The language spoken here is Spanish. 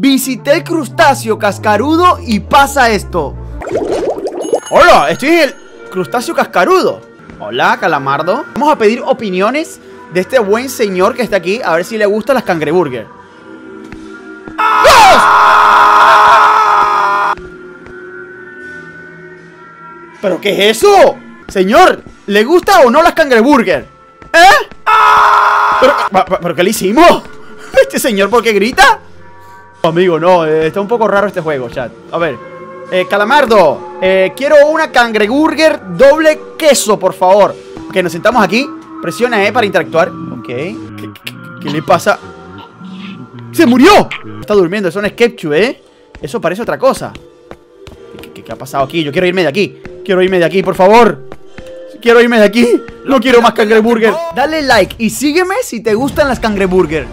Visité el crustáceo cascarudo y pasa esto. Hola, estoy en el crustáceo cascarudo. Hola, calamardo. Vamos a pedir opiniones de este buen señor que está aquí. A ver si le gustan las cangreburger. ¿Pero qué es eso? Señor, ¿le gusta o no las cangreburger? ¿Eh? ¿Pero, pero, pero qué le hicimos? ¿Este señor por qué grita? Amigo, no, eh, está un poco raro este juego, chat. A ver, eh, Calamardo, eh, quiero una cangreburger doble queso, por favor. Ok, nos sentamos aquí. Presiona E para interactuar. Ok. ¿Qué, qué- qué le pasa? ¡Se murió! Está durmiendo, eso no es ¿eh? Eso parece otra cosa. ¿Qué, qué- qué ha pasado aquí? Yo quiero irme de aquí. Quiero irme de aquí, por favor. Quiero irme de aquí. No quiero más cangreburger. Dale like y sígueme si te gustan las cangreburger.